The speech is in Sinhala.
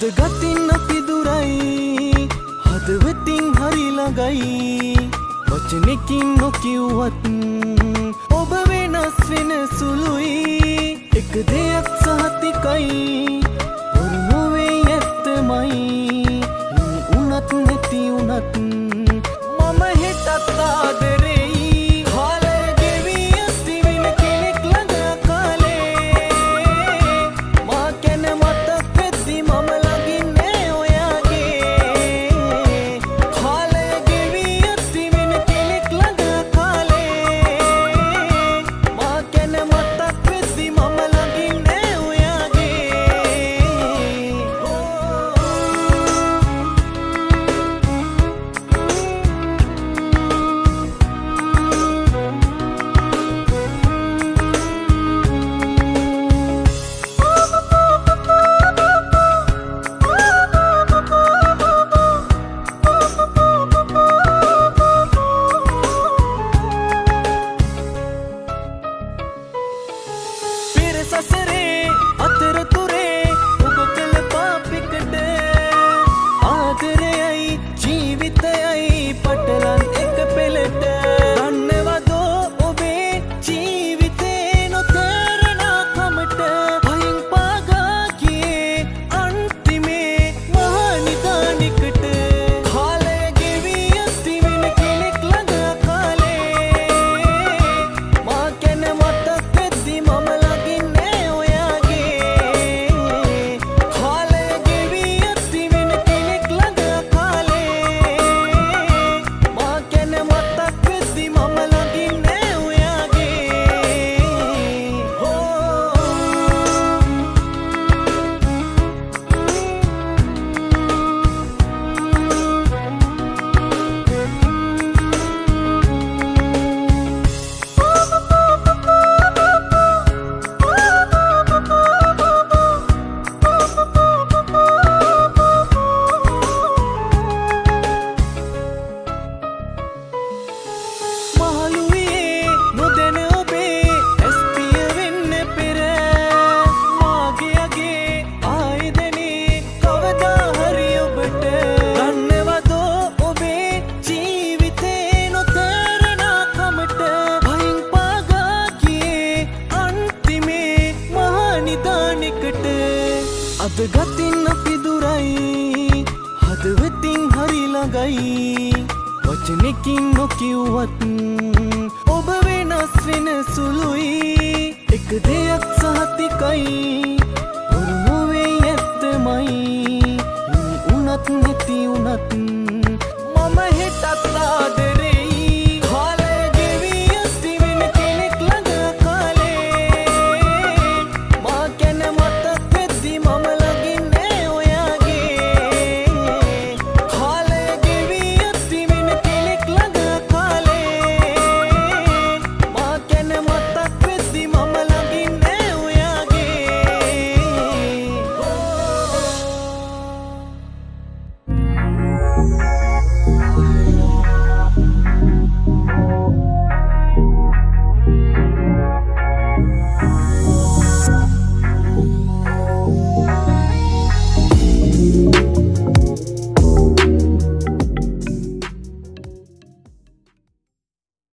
අද ගතින්න පිදුරයි හදවතින් හරි ළඟයි. වචනෙකින් නොකිව්වත් ඔබ වෙනස් වෙන සුළුයි. එක දෙයක් සහතිකයි බොරු නොවේ ඇත්තමයි. උනත් නැති උනත් මම හෙටත් ආදරෙයි හද ගතින් අපි දුරයි හද වෙතින් හරි ළඟයි. වචනෙකින් නොකිව්වත් ඔබ වෙනස් වෙන සුළුයි. එක දෙයක් සහතිකයි ඔරුවේ ඇත්තමයි. උනත් නැති උනත් මම හිතත් ආදේ